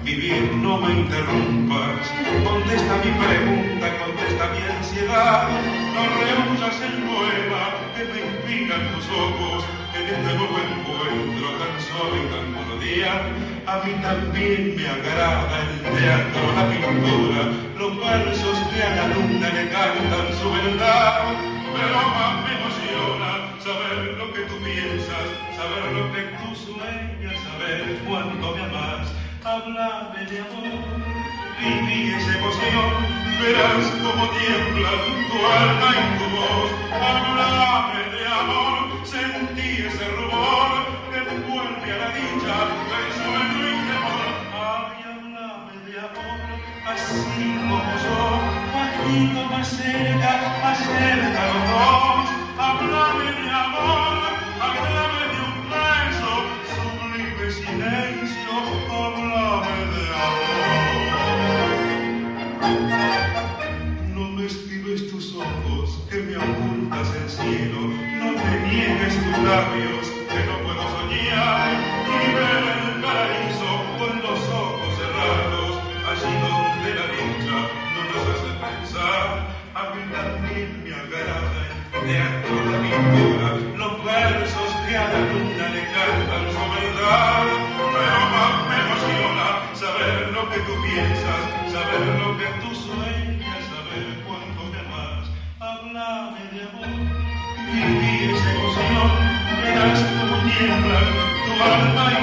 tema, vivir no me interrumpas. Contesta mi pregunta, contesta mi ansiedad. No rehusas el poema que me inspiran tus ojos, en este nuevo encuentro tan solo y tan día. A mí también me agrada el teatro, la pintura, los versos que a la luna le cantan su verdad. Pero más me emociona saber lo que tú piensas, saber lo que tú sueñas, saber cuánto me amas. Háblame de amor, viví esa emoción, verás cómo tiembla tu alma y tu voz. Háblame de amor, sentí ese rumor que envuelve a la dicha, el sueño y temor. Ay, háblame de amor, así como yo, bajito más cerca, más cerca los dos. No me niegues tus labios, que no puedo soñar, y ver el paraíso con los ojos cerrados, allí donde la dicha no nos hace pensar. A mí también me agrada teatro, la pintura, los versos que a la luna le cantan su verdad. Emoción, verás como tiemblan tu alma